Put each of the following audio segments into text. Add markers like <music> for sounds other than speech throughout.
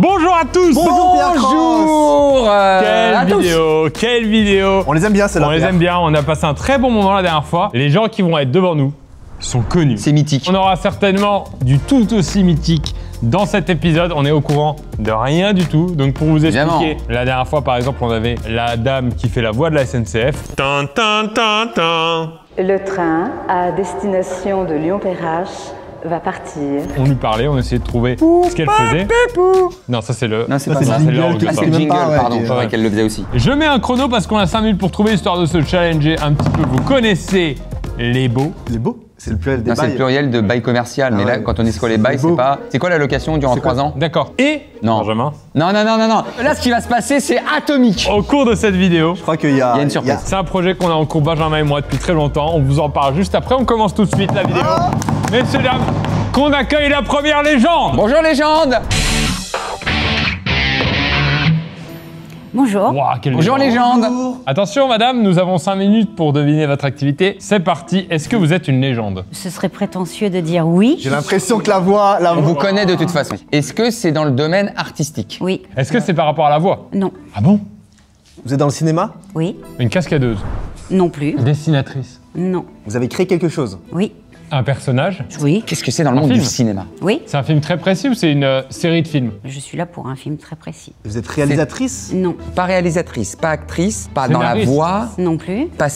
Bonjour à tous Bonjour, Pierre Cross. Bonjour euh, Quelle à tous. vidéo Quelle vidéo On les aime bien, c'est là. On les aime bien, on a passé un très bon moment la dernière fois. Les gens qui vont être devant nous sont connus. C'est mythique. On aura certainement du tout aussi mythique dans cet épisode. On est au courant de rien du tout. Donc pour vous expliquer, Évidemment. la dernière fois par exemple, on avait la dame qui fait la voix de la SNCF. Tan, tan, tan, tan. Le train à destination de Lyon-Perrache va partir. On lui parlait, on essayait de trouver ce qu'elle faisait. Non, ça c'est le. Non, c'est pas ça. le c'est jingle Ah, le même jingle, pas, ouais, pardon. qui- Je croyais qu'elle le faisait aussi. Je mets un chrono parce qu'on a 5 minutes pour trouver histoire de se challenger un petit peu. Vous connaissez les beaux. Il est beau. C'est le pluriel des Non, c'est le bails. pluriel de bail commercial. mais Ah là, ouais. quand on dit ce qu'on les bails, C'est c'est pas. C'est quoi la location durant C'est quoi 3 ans D'accord. Et Non. Benjamin, Non, non, non, non, non. Là, ce qui va se passer, c'est atomique. au cours de cette vidéo, Je crois qu'il y a. Il y a une surprise. c'est un projet qu'on a en cours Benjamin et moi depuis très longtemps. On vous en parle juste après. On commence tout de suite la vidéo. Messieurs, dames, qu'on accueille la première légende. Bonjour légende Bonjour. Ouah, quelle Bonjour légende. légende Attention, madame, nous avons 5 minutes pour deviner votre activité. C'est parti. Est-ce que vous êtes une légende? Ce serait prétentieux de dire oui. J'ai l'impression que la voix. La On vous voix- connaît de toute façon. Est-ce que c'est dans le domaine artistique? Oui. Est-ce que c'est par rapport à la voix? Non. Ah bon? Vous êtes dans le cinéma? Oui. Une cascadeuse? Non plus. Dessinatrice? Non. Vous avez créé quelque chose? Oui. Un personnage Oui. Qu'est-ce que c'est dans le Un monde film. du cinéma Oui. C'est un film très précis ou c'est une euh, série de films? Je suis là pour un film très précis. Vous êtes réalisatrice? Non. Pas réalisatrice, pas actrice, pas dans la Scénariste. voix, Non plus. pas.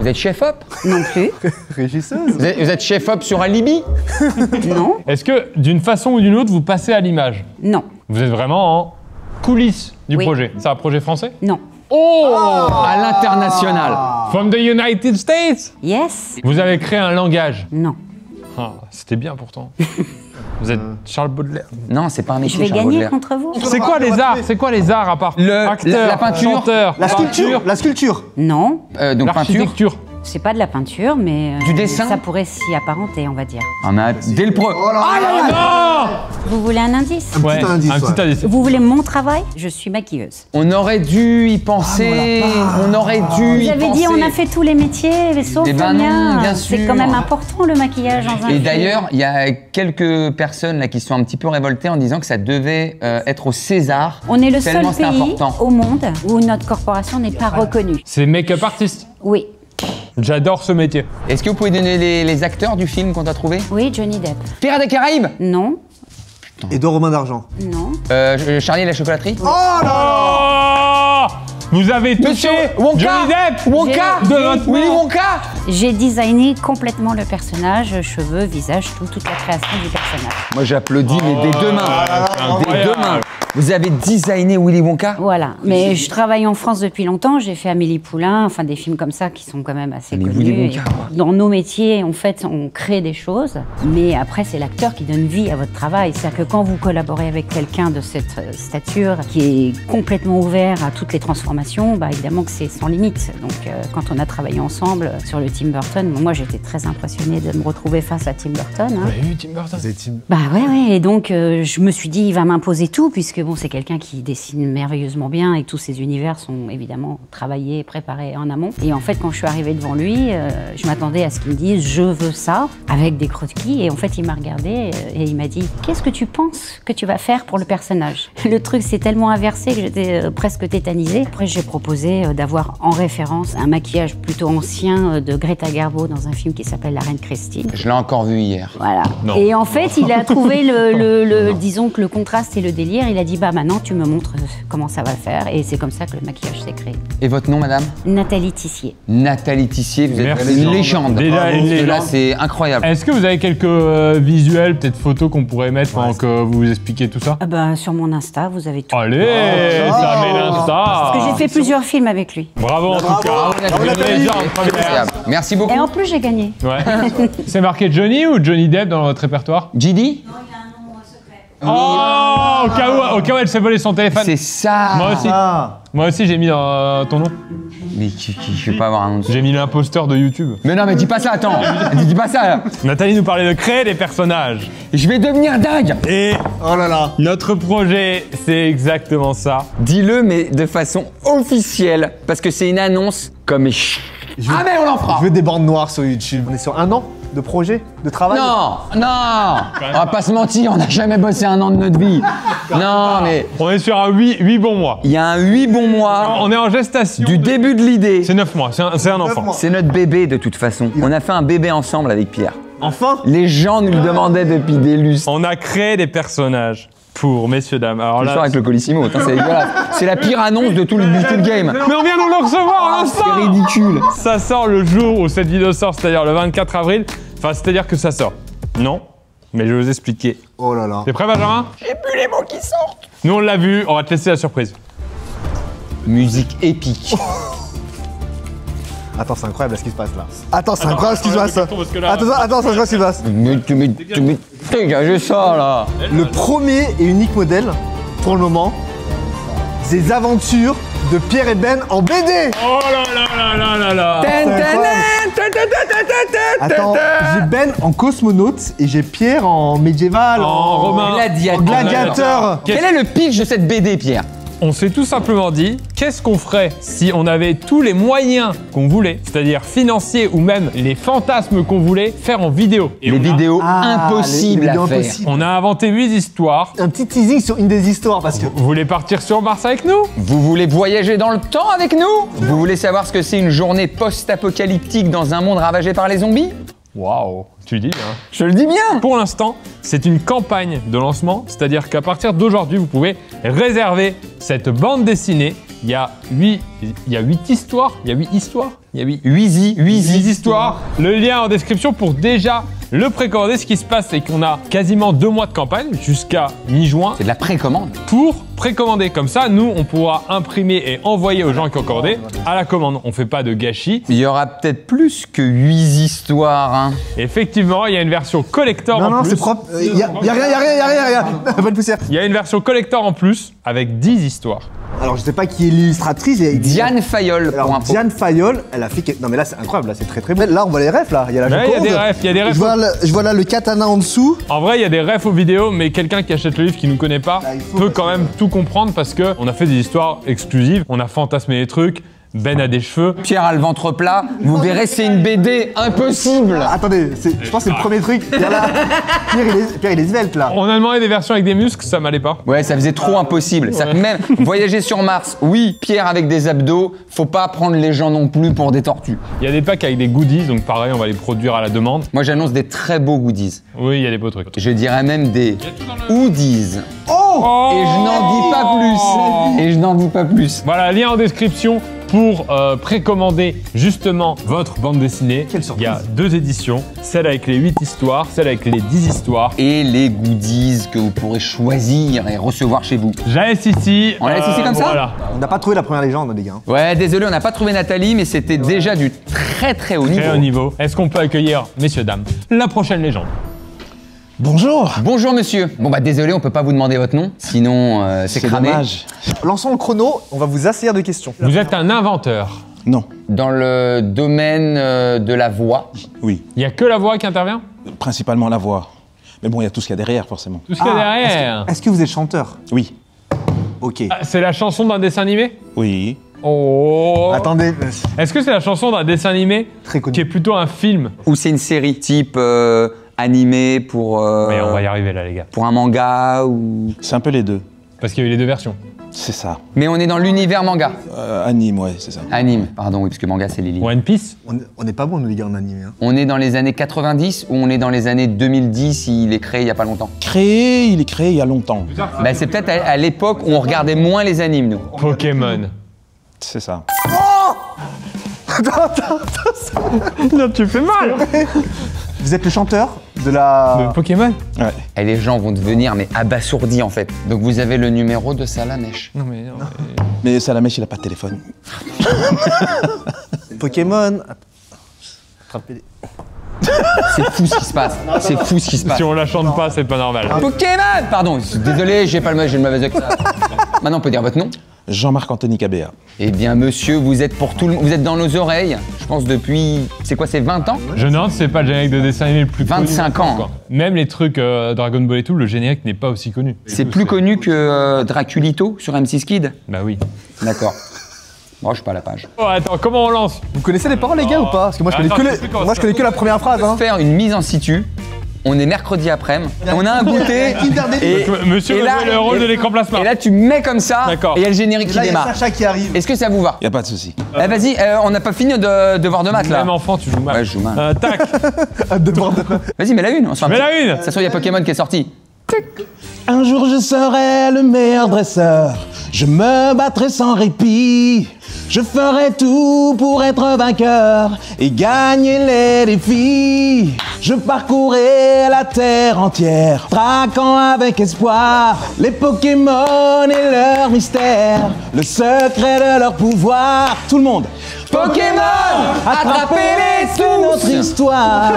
Vous êtes chef-op Non plus. <laughs> Régisseuse vous êtes, vous êtes chef-op sur Alibi? <laughs> Non. Est-ce que d'une façon ou d'une autre, vous passez à l'image? Non. Vous êtes vraiment en coulisses du Oui. projet? C'est un projet français? Non. Oh À l'international From the United States? Yes. Vous avez créé un langage? Non. Ah, C'était bien pourtant. <laughs> Vous êtes Charles Baudelaire. Non, c'est pas un Je métier, vais Charles gagner Baudelaire. contre vous. C'est quoi les arts? C'est quoi les arts à part Le- acteur, la peinture, chanteur, La sculpture peinture, La sculpture Non. Euh, donc peinture C'est pas de la peinture, mais euh, Du dessin ça pourrait s'y apparenter, on va dire. On a dès le pro. Oh là là Vous voulez un indice Un petit indice, un petit ouais. indice. Vous voulez mon travail Je suis maquilleuse. On aurait dû y penser. on aurait dû y Vous avez penser. dit on a fait tous les métiers, mais sauf Eh ben le non, mien. bien C'est sûr. quand même important le maquillage dans un Et film. d'ailleurs, il y a quelques personnes là qui sont un petit peu révoltées en disant que ça devait euh, être au César. on est le seul tellement c'est pays important. au monde où notre corporation n'est pas reconnue. C'est make-up artist. Oui, J'adore ce métier. Est-ce que vous pouvez donner les, les acteurs du film qu'on a trouvé oui, Johnny Depp. Pirates des Caraïbes Non, Et deux Romains d'argent. non. euh, Charlie et la chocolaterie Oh là Oh Vous avez touché Monsieur Wonka Johnny Depp Wonka de votre Willy. Wonka J'ai designé complètement le personnage, cheveux, visage, tout, toute la création du personnage. Moi j'applaudis mais des deux mains. Des incroyable. deux mains. Vous avez designé Willy Wonka Voilà, mais je travaille en France depuis longtemps, j'ai fait Amélie Poulain, enfin des films comme ça qui sont quand même assez Mais connus. Willy Wonka. Dans nos métiers, en fait, on crée des choses, mais après c'est l'acteur qui donne vie à votre travail. C'est-à-dire que quand vous collaborez avec quelqu'un de cette euh, stature, qui est complètement ouvert à toutes les transformations, bah évidemment que c'est sans limite. Donc euh, quand on a travaillé ensemble sur le Tim Burton, moi j'étais très impressionnée de me retrouver face à Tim Burton. hein. Vous avez vu Tim Burton? Team. Bah ouais, ouais. Et donc, euh, je me suis dit, il va m'imposer tout, puisque bon, c'est quelqu'un qui dessine merveilleusement bien et tous ses univers sont évidemment travaillés, préparés en amont. Et en fait, quand je suis arrivée devant lui, euh, je m'attendais à ce qu'il me dise, je veux ça, avec des croquis. Et en fait, il m'a regardé et il m'a dit, qu'est-ce que tu penses que tu vas faire pour le personnage? <laughs> Le truc s'est tellement inversé que j'étais presque tétanisée. Après, j'ai proposé euh, d'avoir en référence un maquillage plutôt ancien euh, de Greta Garbo dans un film qui s'appelle La Reine Christine. Je l'ai encore vu hier. Voilà. Non. Et en fait, il a trouvé le, <laughs> le- le- disons que le contraste et le délire. Il a dit bah maintenant tu me montres euh, comment ça va faire et c'est comme ça que le maquillage s'est créé. Et votre nom, madame? Nathalie Tissier. Nathalie Tissier, vous êtes Merci. une légende. Déjà une légende. c'est incroyable. Est-ce que vous avez quelques euh, visuels, peut-être photos qu'on pourrait mettre pendant que vous vous expliquez tout ça? Ah bah, sur mon Insta, vous avez tout. Allez, Oh. ça met l'insta. Parce que j'ai fait plusieurs films avec lui. Bravo en tout cas. Merci beaucoup. Et en plus, j'ai gagné. Ouais. C'est marqué Johnny ou Johnny Depp dans votre répertoire? JD Oh, au cas où, au cas où elle s'est volé son téléphone. C'est ça Moi aussi. Ah Moi aussi, j'ai mis euh, ton nom. Mais qui, qui- je vais pas avoir un nom. de- J'ai mis l'imposteur de YouTube. Mais non, mais dis pas ça, attends Dis <laughs> dis pas ça Nathalie nous parlait de créer des personnages. Je vais devenir dingue Et Oh là là notre projet, c'est exactement ça. Dis-le, mais de façon officielle, parce que c'est une annonce comme... Je veux- Ah mais on en fera Je veux des bandes noires sur YouTube. On est sur un an de projet, de travail Non, non On va pas se mentir, on n'a jamais bossé un an de notre vie. Non, mais On est sur un 8, 8 bons mois. il y a un 8 bons mois On est en gestation. du de- début de l'idée. C'est 9 mois, c'est un, c'est un enfant. mois. C'est notre bébé de toute façon. On a fait un bébé ensemble avec Pierre. Enfin Les gens nous le demandaient depuis des lustres. On a créé des personnages pour messieurs, dames. Alors Je là. sors avec le Colissimo, Attends, c'est <laughs> dégueulasse. C'est la pire annonce de tout le, du tout le game. Mais on vient de le recevoir à l'instant C'est ridicule. Ça sort le jour où cette vidéo sort, c'est-à-dire le 24 avril. Enfin, c'est-à-dire que ça sort. Non, mais je vais vous expliquer. Oh là là. T'es prêt, Benjamin? J'ai plus les mots qui sortent. Nous, on l'a vu, on va te laisser la surprise. Musique épique. Attends, c'est incroyable ce qui se passe là. Attends, c'est incroyable ce qui se passe. Attends, attends, c'est incroyable ce qui se passe. Mais tu mais, tu mais, dégagez ça là. Le premier et unique modèle, pour le moment, des aventures de Pierre et Ben en BD Oh là là là là là là Attends, j'ai Ben en cosmonaute et j'ai Pierre en médiéval, En romain. Gladiateur. en gladiateur. Quel est le pitch de cette BD, Pierre? On s'est tout simplement dit, qu'est-ce qu'on ferait si on avait tous les moyens qu'on voulait, c'est-à-dire financiers ou même les fantasmes qu'on voulait, faire en vidéo? Et Les on a- vidéos Ah, impossibles les- les à vidéos faire. impossibles. On a inventé 8 histoires. Un petit teasing sur une des histoires parce que. Vous voulez partir sur Mars avec nous? Vous voulez voyager dans le temps avec nous? Vous voulez savoir ce que c'est une journée post-apocalyptique dans un monde ravagé par les zombies? Waouh Tu le dis bien. Je le dis bien Pour l'instant, c'est une campagne de lancement, c'est-à-dire qu'à partir d'aujourd'hui, vous pouvez réserver cette bande dessinée. Il y a 8, il y a huit histoires. Il y a 8 histoires. Il y a 8 Wheezy, Wheezy. histoires. Le lien en description pour déjà le précommander. Ce qui se passe, c'est qu'on a quasiment deux mois de campagne jusqu'à mi-juin C'est de la précommande. pour précommander. Comme ça, nous, on pourra imprimer et envoyer aux gens qui ont commandé à la commande. On fait pas de gâchis. Il y aura peut-être plus que 8 histoires. Hein. Effectivement, il y a une version collector Non, en non, plus. c'est propre. Il y, a y a rien, y a rien, y a rien, y a rien. <laughs> Pas de poussière. Il y a une version collector en plus avec 10 histoires. Alors, je sais pas qui est l'illustratrice. et- Diane Fayol, pour Alors, info. Diane Fayol, elle a fait. que- Non, mais là, c'est incroyable, là, c'est très très beau. Là, on voit les refs, là. Il y a la Ouais, il y a Joconde. des refs, il y a des refs. Je vois, le- je vois là le katana en dessous. En vrai, il y a des refs aux vidéos, mais quelqu'un qui achète le livre qui nous connaît pas Ah, il faut peut parce quand que- même tout comprendre parce que on a fait des histoires exclusives, on a fantasmé les trucs. Ben a des cheveux. Pierre a le ventre plat. Vous verrez, c'est une BD impossible. Attendez, c'est- je pense que c'est le premier truc. Il y a là. Pierre, il est, Pierre, il est svelte, là. On a demandé des versions avec des muscles, ça m'allait pas. Ouais, ça faisait trop impossible. Ça, même voyager sur Mars, oui, Pierre avec des abdos, faut pas prendre les gens non plus pour des tortues. Il y a des packs avec des goodies, donc pareil, on va les produire à la demande. Moi, j'annonce des très beaux goodies. Oui, il y a des beaux trucs. Je dirais même des hoodies. Oh Et je n'en dis pas plus. Et je n'en dis pas plus. Voilà, lien en description pour euh, précommander justement votre bande dessinée. Quelle Il y a deux éditions, celle avec les 8 histoires, celle avec les 10 histoires. Et les goodies que vous pourrez choisir et recevoir chez vous. J'aime ici. On la laisse ici comme ça Voilà. On n'a pas trouvé la première légende, les gars. Ouais, désolé, on n'a pas trouvé Nathalie, mais c'était déjà du très très haut niveau. Très haut niveau. Est-ce qu'on peut accueillir, messieurs, dames, la prochaine légende? Bonjour. Bonjour monsieur. Bon bah désolé, on peut pas vous demander votre nom, sinon euh, c'est cramé. dommage. Lançons le chrono, on va vous assaillir de questions. Vous êtes un inventeur. Non. Dans le domaine euh, de la voix, Oui. Il n'y a que la voix qui intervient? Principalement la voix. Mais bon, il y a tout ce qu'il y a derrière, forcément. Tout ce qu'il y a Ah, derrière. Est-ce que vous êtes chanteur? Oui. Ok. Ah, C'est la chanson d'un dessin animé? Oui. Oh Attendez, euh, Est-ce que c'est la chanson d'un dessin animé Très connu. qui est plutôt un film? Ou c'est une série type euh, animé pour euh, Mais on va y arriver là, les gars. pour un manga ou. C'est un peu les deux. Parce qu'il y a eu les deux versions. C'est ça. Mais on est dans l'univers manga. Euh, anime, ouais, c'est ça. Anime, pardon, oui, parce que manga c'est Lily. One Piece on est- on n'est pas bon, nous, les gars, en animé. hein. On est dans les années 90 ou on est dans les années 2010 Il est créé il y a pas longtemps? Créé, il est créé il y a longtemps. Bah, c'est peut-être à, à l'époque où on regardait moins les animes, nous. Pokémon. C'est ça. <laughs> Non, tu fais mal Vous êtes le chanteur? De la. De Pokémon Ouais. Et les gens vont devenir mais abasourdis en fait. Donc vous avez le numéro de Salamèche. Non, mais non. Mais Salamèche, il a pas de téléphone. <laughs> Pokémon. Attrapez C'est fou ce qui se passe. C'est fou ce qui se passe. Si on la chante pas, c'est pas normal. Pokémon Pardon, désolé, j'ai pas le j'ai le mauvais accent. <laughs> Maintenant on peut dire votre nom. Jean-Marc Anthony Cabéa. Eh bien monsieur, vous êtes pour tout le vous êtes dans nos oreilles. Je pense depuis c'est quoi c'est 20 ans? Je note, c'est pas le générique de dessin animé le plus connu. 25 ans. quoi. Même les trucs euh, Dragon Ball et tout, le générique n'est pas aussi connu. C'est plus connu que euh, Draculito sur M6 Kid? Bah oui. D'accord. Moi, je suis pas à la page. Oh, attends, comment on lance? Vous connaissez les paroles, les gars, ou pas? Parce que moi, je connais Attends, que, les- moi, je connais que la première phrase. Hein. Faire une mise en situ. On est mercredi après-midi. On a un goûter. <laughs> Et, Monsieur et veut là- jouer le rôle de l'écran plasma. Et là, tu mets comme ça. D'accord. Et il y a le générique Et qui là, il y a démarre. Sacha qui arrive. Est-ce que ça vous va Y a pas de souci. Eh, Vas-y, euh, on n'a pas fini de, de voir de maths là. Même enfant, tu joues mal. Ouais, je joue mal. Euh, tac, <laughs> De bord de- Vas-y, mets la une. On se fait un mets petit- la une. Ça soit, il y a Pokémon qui est sorti. Un jour je serai le meilleur dresseur. Je me battrai sans répit. Je ferai tout pour être vainqueur et gagner les défis. Je parcourrai la terre entière, traquant avec espoir les Pokémon et leurs mystères, le secret de leur pouvoir. Tout le monde. Pokémon Attrapez-les c'est notre histoire.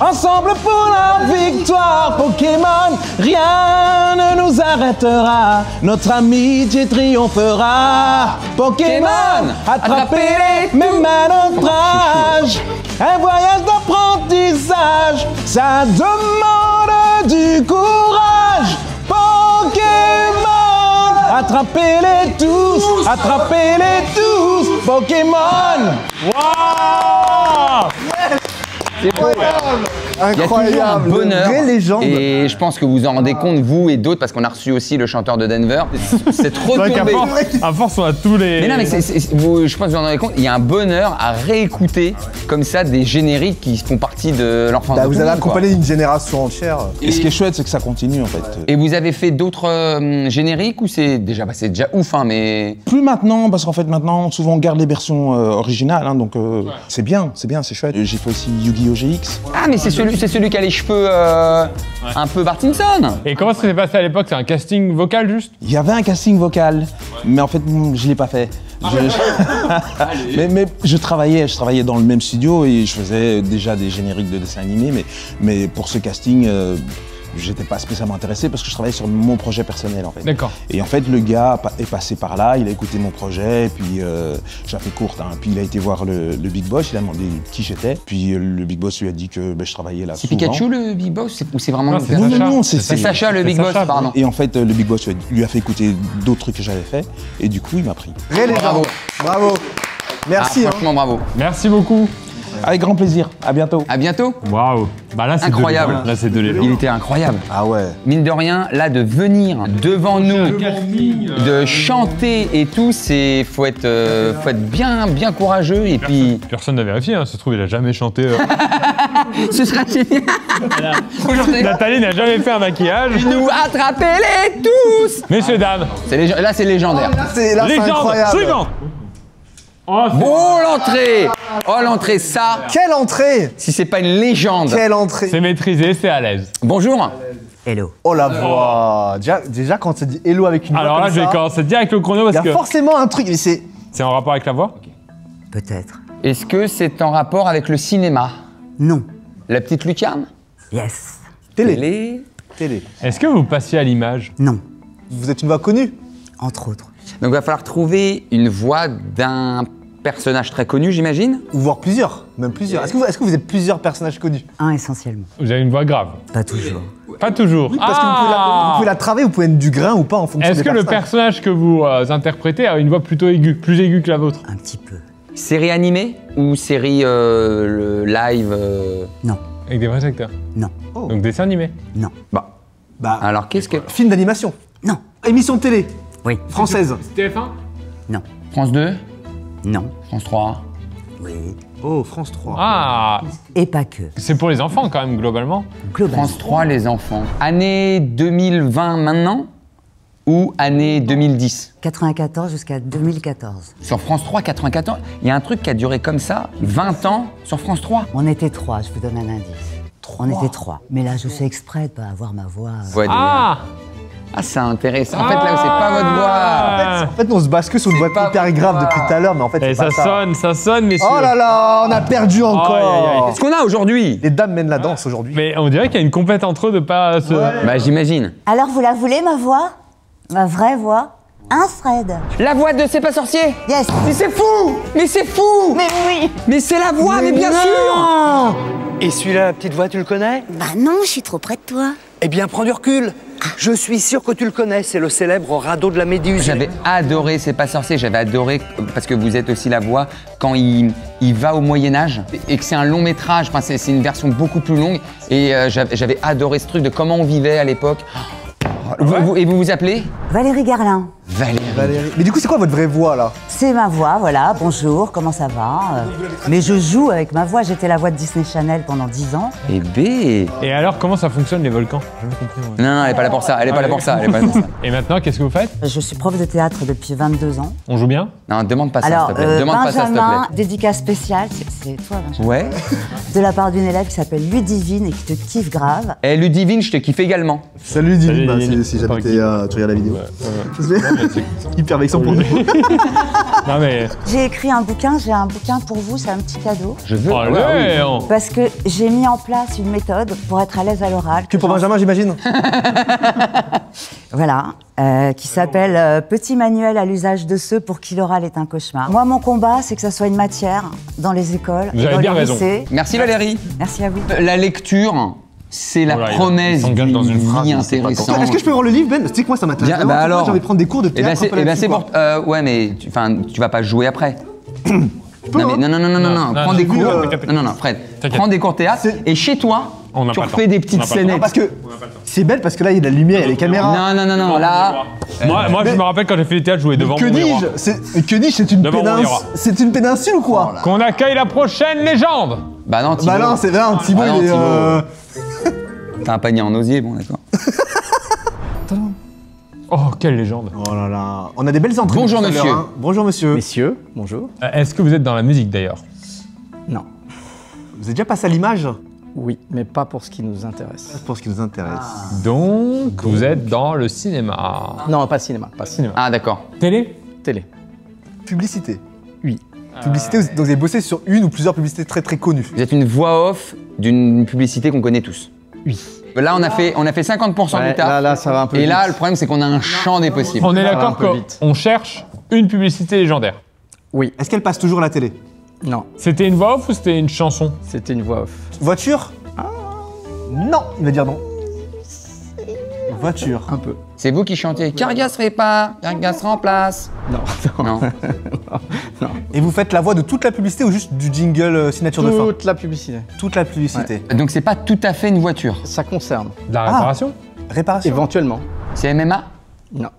Ensemble pour la victoire, Pokémon, rien ne nous arrêtera. Notre amitié triomphera. Pokémon, attrapez-les, même à notre âge. Un voyage d'apprentissage, ça demande du courage. Pokémon, attrapez-les tous, attrapez-les tous. Pokémon. Waouh C'est beau. Il y a toujours un Incroyable. bonheur. Vraie légende. Et je pense que vous en rendez compte, vous et d'autres, parce qu'on a reçu aussi le chanteur de Denver. C'est <laughs> trop tombé. force, à force, on a tous les. Mais non, mais c'est- c'est- vous- je pense que vous en rendez compte, il y a un bonheur à réécouter comme ça des génériques qui font partie de l'enfance. Bah, de vous avez accompagné une génération entière. Et ce qui est chouette, c'est que ça continue en fait. Et vous avez fait d'autres euh, génériques ou c'est déjà, bah, c'est déjà ouf, hein, mais Plus maintenant, parce qu'en fait maintenant, souvent on garde les versions euh, originales, hein, donc euh, c'est bien, c'est bien, c'est chouette. J'ai fait aussi Yu-Gi-Oh! GX. ah, mais c'est celui, c'est celui qui a les cheveux euh, un peu Bartinson. Et comment ça s'est passé à l'époque? C'est un casting vocal juste? Il y avait un casting vocal, mais en fait, mm, je l'ai pas fait. Je- je- <laughs> mais, mais je travaillais, je travaillais dans le même studio et je faisais déjà des génériques de dessins animés, mais, mais pour ce casting, euh, j'étais pas spécialement intéressé parce que je travaillais sur mon projet personnel en fait. D'accord. Et en fait, le gars est passé par là, il a écouté mon projet, puis euh, j'ai fait courte, hein, puis il a été voir le, le Big Boss, il a demandé qui j'étais, puis euh, le Big Boss lui a dit que ben, je travaillais là C'est. Pikachu le Big Boss ou c'est vraiment Non, le Non, non, Sacha. non, c'est C'est Sacha le c'est Big Sacha, Boss, pardon. Et en fait, le Big Boss lui a- lui a fait écouter d'autres trucs que j'avais fait, et du coup, il m'a pris. Bravo. Bravo. Ah, Merci. hein. franchement, bravo. Merci beaucoup. Avec grand plaisir, à bientôt. À bientôt. Waouh. Bah là, c'est Incroyable. l'élan. Là, c'est de l'élan. Il était incroyable. Ah ouais. Mine de rien, là, de venir devant nous, de chanter et tout, c'est faut être, euh, faut être bien, bien courageux et puis. Personne n'a vérifié, hein. ça se trouve, il a jamais chanté. euh. <laughs> Ce sera génial. Aujourd'hui, Nathalie n'a jamais fait un maquillage. nous attrapez-les tous. Messieurs, dames, C'est Là, c'est légendaire. Là, c'est là, c'est légende incroyable. suivante. Oh, c'est- Oh l'entrée Oh l'entrée, ça, Quelle entrée si c'est pas une légende. Quelle entrée c'est maîtrisé, c'est à l'aise. Bonjour. Hello. Oh la voix déjà, déjà, quand tu dis hello avec une Alors voix là, comme je vais ça, commencer direct le chrono il y parce a que forcément un truc, mais c'est... c'est en rapport avec la voix. Peut-être. Est-ce que c'est en rapport avec le cinéma? Non. La petite lucarne? Yes. Télé. Télé Télé. Est-ce que vous passiez à l'image? Non. Vous êtes une voix connue? Entre autres. Donc il va falloir trouver une voix d'un personnage très connu, j'imagine. Ou voir plusieurs, même plusieurs. Est-ce que, vous- est-ce que vous êtes plusieurs personnages connus? Un essentiellement. Vous avez une voix grave. Pas toujours. Pas toujours. Parce que vous pouvez, la, vous pouvez la traver, vous pouvez être du grain ou pas en fonction Est-ce des que le personnages. personnage que vous euh, interprétez a une voix plutôt aiguë, plus aiguë que la vôtre? Un petit peu. Série animée ou série euh, le live euh, Non. Avec des vrais acteurs? Non. Oh. Donc dessin animé? Non. Bah, Bah, alors qu'est-ce que. film d'animation? Non. Émission de télé, Oui. française. TF1 Non. France 2 Non. France 3 Oui. Oh, France 3. Ah, Et pas que. c'est pour les enfants quand même globalement. Globalement. France 3, les enfants. Année 2020 maintenant ou année 2010 94 jusqu'à 2014. Sur France 3, 94, il y a un truc qui a duré comme ça, 20 ans sur France 3. On était trois, je vous donne un indice. On était trois. Mais là, je fais exprès de pas avoir ma voix. euh, Ah Ah, c'est intéressant. En fait, là où c'est pas votre voix. Ah. En fait, on se base que sur une voix pas hyper grave depuis tout à l'heure, mais en fait, Et c'est pas ça ça. sonne, ça sonne, messieurs. Oh là là, on a perdu encore. Aïe, aïe, aïe. Qu'est-ce qu'on a aujourd'hui? Les dames mènent la danse aujourd'hui. Mais on dirait qu'il y a une compète entre eux de pas se. Bah, j'imagine. Alors vous la voulez, ma voix? Ma vraie voix? Un Fred La voix de C'est pas sorcier? Yes Mais c'est fou Mais c'est fou Mais oui Mais c'est la voix, mais, bien sûr Et celui-là, la petite voix, tu le connais? Bah non, je suis trop près de toi. Eh bien, prends du recul. Je suis sûr que tu le connais, c'est le célèbre radeau de la Méduse. J'avais adoré C'est pas sorcier, j'avais adoré parce que vous êtes aussi la voix quand il, va au Moyen-Âge et que c'est un long métrage, enfin, c'est une version beaucoup plus longue et euh, j'avais adoré ce truc de comment on vivait à l'époque. Vous- vous- et vous vous appelez Valérie Garlin. Valérie. Valérie. Mais du coup, c'est quoi votre vraie voix là? C'est ma voix, voilà. Bonjour, comment ça va? Euh, Mais je joue avec ma voix. J'étais la voix de Disney Channel pendant 10 ans. Et B. Et alors, comment ça fonctionne les volcans? J'ai jamais compris. moi. Non, non, elle est pas là pour ça, elle est pas là pour ça, elle est pas là pour ça. <laughs> Et maintenant, qu'est-ce que vous faites? Je suis prof de théâtre depuis 22 ans. On joue bien? Non, demande pas ça, Alors, s'il te plaît. euh, Demande pas ça, s'il Benjamin, plaît. dédicace spéciale, c'est- c'est toi, Benjamin. Ouais. De la part d'une élève qui s'appelle Ludivine et qui te kiffe grave. Et Ludivine, je te kiffe également. Salut Divine, Salut, bah, si Pas jamais t'es, euh, tu regardes la vidéo. <laughs> c'est- Hyper vexant pour nous. <laughs> Non mais. J'ai écrit un bouquin, j'ai un bouquin pour vous, c'est un petit cadeau. Je veux. Oh, Ah ouais, oui. allez, on- Parce que j'ai mis en place une méthode pour être à l'aise à l'oral. Que pour j'en- Benjamin, j'imagine <laughs> Voilà, euh, qui s'appelle euh, Petit manuel à l'usage de ceux pour qui l'oral est un cauchemar. Moi, mon combat, c'est que ça soit une matière dans les écoles, Vous avez dans bien les raison. lycées. Merci Valérie. Merci à vous. La lecture, c'est la Voilà, il- promesse il s'engage dans une d'une phrase, vie pas intéressante. Est-ce que je peux voir le livre, Ben Tu sais que moi, ça m'intéresse. Bien, vraiment. bah alors. J'ai envie de prendre des cours de Eh ben théâtre. c'est un peu eh ben, là-dessus, c'est quoi. pour. euh, ouais, mais tu, enfin, tu vas pas jouer après. <coughs> non, mais, hein. non, non, non, non, non, Non, prends non, des non, cours. t'inquiète. Non, non, non, Fred, T'inquiète. prends des cours théâtre C'est- et chez toi, On n'a tu pas le refais temps. des On petites n'a pas le temps. scénettes. Parce que c'est belle parce que là, il y a de la lumière, il y a les caméras. Non, non, non, non, là. Moi, moi je me rappelle quand j'ai fait du théâtre, je jouais devant Que mon miroir. dis-je C'est- mais Que dis-je C'est une Devant mon péninsule. miroir. C'est une péninsule ou quoi? Qu'on accueille la prochaine légende Bah non, Thibaut. Bah non, c'est là, Thibaut, Ah non, il est. Thibaut. euh, T'as un panier en osier, bon, d'accord. <laughs> Oh, quelle légende Oh là là. On a des belles entrées. Bonjour, tout à l'heure, monsieur. hein. Bonjour monsieur. Messieurs, bonjour. Euh, Est-ce que vous êtes dans la musique d'ailleurs? Non. Vous êtes déjà passé à l'image? Oui, mais pas pour ce qui nous intéresse. Pour ce qui nous intéresse. Donc, vous êtes dans le cinéma. Non, pas cinéma, pas cinéma. Ah, d'accord. Télé? Télé. Publicité. Oui. Publicité, donc vous avez bossé sur une ou plusieurs publicités très très connues. Vous êtes une voix off d'une publicité qu'on connaît tous. Oui. Là, on a fait, on a fait 50% Ouais, du taf. là, là, ça va un peu Et là, le problème, c'est qu'on a un champ des possibles. On est d'accord qu'on cherche une publicité légendaire. Oui. Est-ce qu'elle passe toujours à la télé? Non, C'était une voix off ou c'était une chanson? C'était une voix off. Voiture? Non, il va dire non. Voiture. Un peu. C'est vous qui chantez Cargas répare, Cargas remplace. Non, <laughs> non. <laughs> Non. Et vous faites la voix de toute la publicité ou juste du jingle euh, signature de fin Toute la publicité. Toute la publicité. Donc, c'est pas tout à fait une voiture. Ça concerne. De la Ah. réparation Réparation. Éventuellement. C'est MMA Non.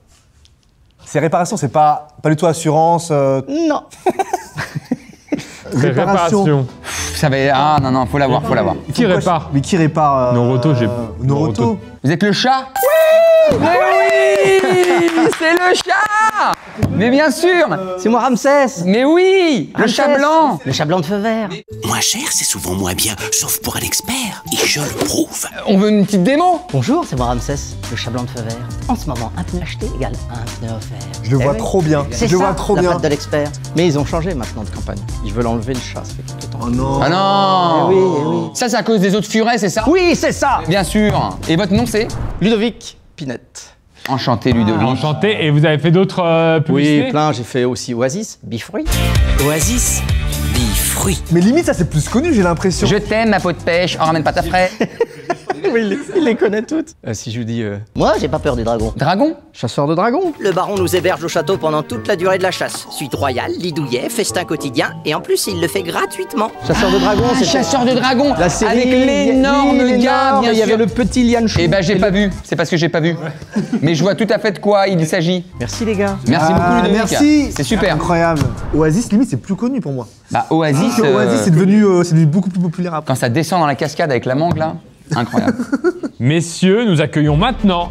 C'est réparation, c'est pas, pas du tout assurance. euh, Non. <laughs> Réparation. Ça va. Ah non, non, faut l'avoir, faut l'avoir. Qui répare Mais qui répare euh, Noroto, j'ai- Noroto. Noroto. Vous êtes le chat? Oui Mais oui C'est le chat Mais bien sûr C'est moi Ramsès. Mais oui Le chat blanc Le chat blanc de feu vert. Moins cher, c'est souvent moins bien, sauf pour un expert. Et je le prouve. On veut une petite démo Bonjour, c'est moi Ramsès, le chat blanc de feu vert. En ce moment, un pneu acheté égale un pneu offert. Je le Eh vois oui. trop bien. C'est Je le ça, vois trop la bien. patte de l'expert. Mais ils ont changé maintenant de campagne. Ils veulent enlever le chat, ça fait quelques temps. Oh non. Ah non Eh oui, eh oui. Ça, c'est à cause des autres furets, c'est ça? Oui, c'est ça Bien sûr Et votre nom, c'est? Ludovic Pinette. Enchanté, Ludovic. Enchanté. Et vous avez fait d'autres euh, publicités Oui, plein. J'ai fait aussi Oasis, Bifruit. Oasis, bifruit. Mais limite, ça c'est plus connu, j'ai l'impression. Je t'aime, ma peau de pêche, on ramène pas ta fraie. <laughs> <laughs> oui, il les, il les connaît toutes. Euh, si je vous dis euh, Moi, j'ai pas peur des dragons. Dragon chasseur de dragons. Le baron nous héberge au château pendant toute la durée de la chasse. Suite royale, lit douillet, festin quotidien, et en plus, il le fait gratuitement. Chasseur de dragons, Ah, c'est chasseur de dragon la série. Avec l'énorme gars, bien Il y avait le petit Lian Chou. Eh ben, j'ai pas le- vu. C'est parce que j'ai pas vu. <laughs> Mais je vois tout à fait de quoi il s'agit. Merci les gars. Merci beaucoup, Ah, Ludovic. merci. C'est super. Incroyable. Oasis, limite, c'est plus connu pour moi. Bah, Oasis, Parce que Oasis, euh, c'est devenu, euh, c'est devenu beaucoup plus populaire après. quand ça descend dans la cascade avec la mangue, là, incroyable. <laughs> Messieurs, nous accueillons maintenant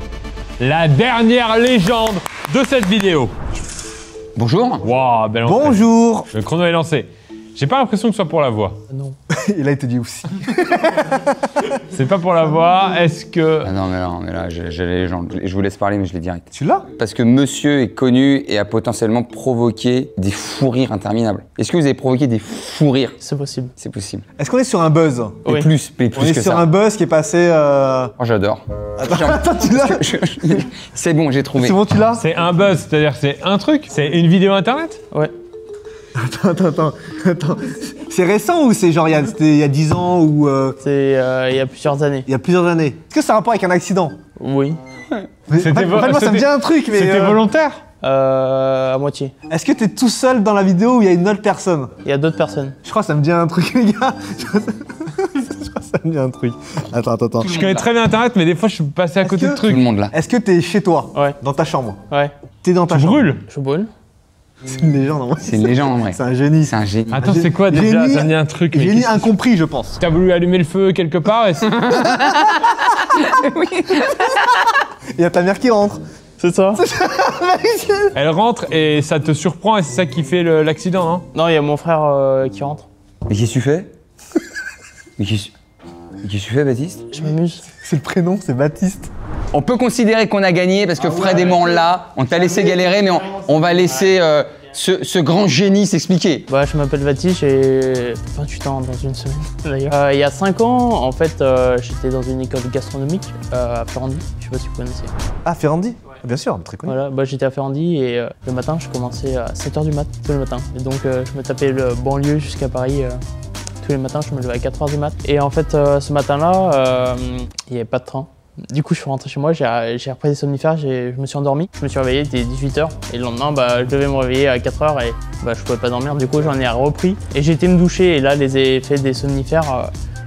la dernière légende de cette vidéo. Bonjour. Waouh, belle. Bonjour. Le chrono est lancé. J'ai pas l'impression que ce soit pour la voix. <laughs> Et là, il te dit aussi. <laughs> C'est pas pour la voix. Est-ce que. Ah non, mais là, mais là j'ai j'ai les légendes. Je vous laisse parler, mais je l'ai direct. Tu l'as? Parce que monsieur est connu et a potentiellement provoqué des fous rires interminables. Est-ce que vous avez provoqué des fous rires? C'est possible. C'est possible. Est-ce qu'on est sur un buzz? Et plus, et plus On est que sur ça. un buzz qui est passé. euh, Oh, J'adore. Attends, attends, tu l'as? <laughs> Je- je- C'est bon, j'ai trouvé. C'est bon, tu l'as? C'est un buzz, c'est-à-dire que c'est un truc? C'est une vidéo internet? Ouais. Attends, attends, attends, attends. C'est récent ou c'est genre il y a, c'était il y a 10 ans ou euh, C'est euh, il y a plusieurs années. il y a plusieurs années Est-ce que ça a un rapport avec un accident? Oui. Mais C'était en fait, vo- en fait, moi, ça me c'était- dit un truc, mais. C'était euh, volontaire? Euh, à moitié. Est-ce que t'es tout seul dans la vidéo ou il y a une autre personne? Il y a d'autres personnes. Je crois que ça me dit un truc, <laughs> les gars. Je crois que ça me dit un truc. Attends, attends, attends. Je connais très bien Internet, mais des fois, je suis passé à côté que- de Tout le trucs. monde là. Est-ce que t'es chez toi? Ouais. Dans ta chambre? Ouais. T'es dans ta Tu chambre brûles? Je brûle. C'est une légende, en vrai. C'est une légende en vrai. C'est un génie. C'est un génie. Attends, c'est quoi déjà? Génie- Ça me dit un truc. mais Génie qu'est-ce que- incompris, je pense. T'as voulu allumer le feu quelque part et c'est- <laughs> <laughs> Il y a ta mère qui rentre. C'est ça <laughs> elle rentre et ça te surprend et c'est ça qui fait le- l'accident, non Non, il y a mon frère euh, qui rentre. Mais qu'est-ce que tu fais? Mais qu'est-ce mais qu'est-ce que tu fais, Baptiste? Je m'amuse. C'est le prénom, c'est Baptiste. On peut considérer qu'on a gagné parce que Fred et moi on l'a. On t'a laissé galérer, mais on, on va laisser euh, ce, ce grand génie s'expliquer. Bah, je m'appelle Baptiste, j'ai 28 ans dans une semaine <laughs> d'ailleurs. Euh, il y a 5 ans, en fait, euh, j'étais dans une école gastronomique euh, à Ferrandi. Je sais pas si vous connaissez. Ah, Ferrandi? Bien sûr, très connu. Voilà, bah, j'étais à Ferrandi et euh, le matin, je commençais à 7h du mat, tous les matins. Et donc, euh, je me tapais le banlieue jusqu'à Paris. euh, tous les matins, je me levais à 4h du mat. Et en fait, euh, ce matin-là, euh, il n'y avait pas de train. Du coup, je suis rentré chez moi, j'ai repris des somnifères, je me suis endormi. Je me suis réveillé, il était 18h. Et le lendemain, bah, je devais me réveiller à 4h et bah, je pouvais pas dormir. Du coup, j'en ai repris. Et j'ai été me doucher. Et là, les effets des somnifères, euh,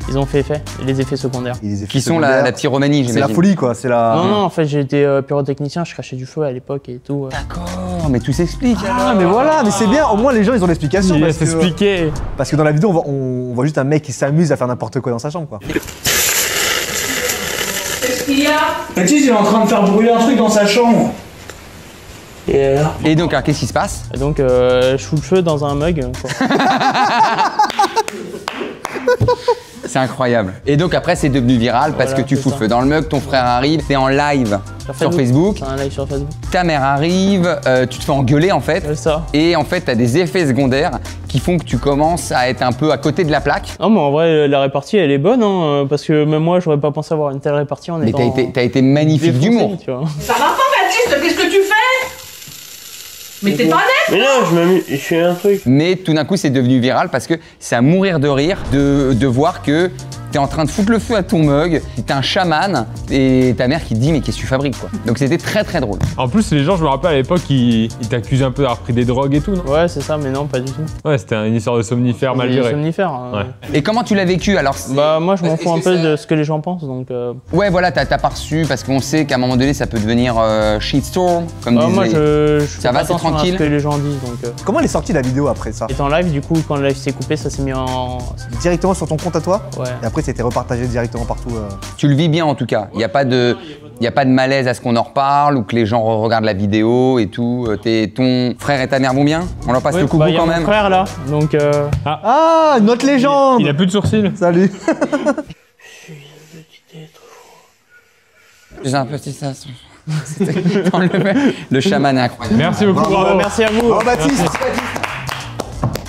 ils ont fait effet, les effets secondaires. Et les effets Qui sont la, la pyromanie, C'est la j'imagine. folie, quoi. C'est la. Non, non, en fait, été euh, pyrotechnicien, je crachais du feu à l'époque et tout. euh. D'accord, mais tout s'explique. Ah, mais voilà, mais c'est bien. Au moins, les gens, ils ont l'explication. Il parce que- s'expliquer. Parce que dans la vidéo, on voit, on voit juste un mec qui s'amuse à faire n'importe quoi dans sa chambre, quoi. Baptiste, il est en train de faire brûler un truc dans sa chambre. Et, euh, Et donc, qu'est-ce qui se passe? et donc, euh, je fous le feu dans un mug. quoi. <laughs> C'est incroyable. Et donc après, c'est devenu viral parce Voilà, que tu fous le feu dans le mug, ton frère arrive, t'es en live sur Facebook, C'est un live sur Facebook. ta mère arrive, euh, tu te fais engueuler en fait. Ça. Et en fait, t'as des effets secondaires qui font que tu commences à être un peu à côté de la plaque. Non, mais en vrai, la répartie, elle est bonne, hein, euh, parce que même moi, j'aurais pas pensé avoir une telle répartie en Mais étant. t'as été, t'as été magnifique tu vois. Ça va pas, Baptiste Qu'est-ce que tu fais? Mais t'es pas net Mais non, je m'amuse, je fais un truc. Mais tout d'un coup, c'est devenu viral parce que c'est à mourir de rire de, de voir que t'es en train de foutre le feu à ton mug, t'es un chaman et ta mère qui te dit mais qu'est-ce que tu fabriques quoi. Donc c'était très très drôle. En plus, les gens, je me rappelle à l'époque, ils, ils t'accusaient un peu d'avoir pris des drogues et tout, non Ouais, c'est ça, mais non, pas du tout. Ouais, c'était une histoire de somnifère mal Des gérée. somnifères. hein. Ouais. Et comment tu l'as vécu alors Bah, moi, je m'en fous un peu de ce que les gens pensent, donc. euh, Ouais, voilà, t'as t'as pas reçu parce qu'on sait qu'à un moment donné, ça peut devenir euh, shitstorm, comme bah, disent moi, je, Ça va, c'est à tranquille ce que les gens disent, donc. euh, Comment elle est sortie la vidéo après ça Étant en live, du coup, quand le live s'est coupé, ça s'est mis en. Directement sur ton compte à toi Ouais. Et après, c'était repartagé directement partout. euh. Tu le vis bien en tout cas. Il n'y a, pas de- y a pas de malaise à ce qu'on en reparle ou que les gens regardent la vidéo et tout. Euh, t'es- ton frère et ta mère vont bien? On leur passe le coucou bah, y a quand mon même frère là, donc. euh, Ah, notre légende Il a plus de sourcils. Salut <laughs> J'ai un petit sens. C'était- dans le, le chaman est incroyable. Merci beaucoup, Bravo. bravo. Merci à vous. Oh, Baptiste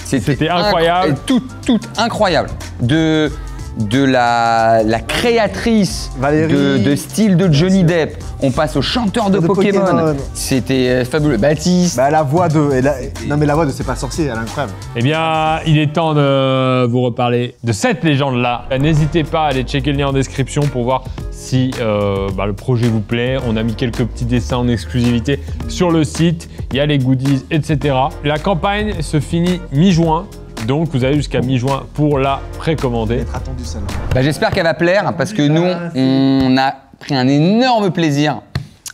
C'était incroyable. Et tout, tout incroyable. De, de la, la créatrice de, de style de Johnny Depp, on passe au chanteur de, De Pokémon. Pokémon. C'était euh, fabuleux. Baptiste. Bah, la voix de. et la- Non, mais la voix de C'est pas sorcier, elle est incroyable. Eh bien, il est temps de vous reparler de cette légende-là. N'hésitez pas à aller checker le lien en description pour voir si euh, bah, le projet vous plaît. On a mis quelques petits dessins en exclusivité sur le site. Il y a les goodies, etc. La campagne se finit mi-juin. Donc, vous avez jusqu'à mi-juin pour la précommander. Être attendu, celle-là. Bah, J'espère qu'elle va plaire parce que nous, on a pris un énorme plaisir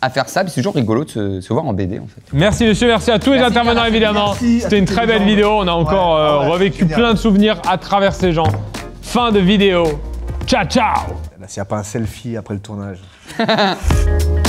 à faire ça. C'est toujours rigolo de se, se voir en BD en fait. Merci monsieur, merci à tous les intervenants évidemment. C'était une très belle gens. vidéo. On a encore Ouais, euh, ouais, revécu plein de souvenirs à travers ces gens. Fin de vidéo. Ciao ciao s'il n'y a pas un selfie après le tournage. <laughs>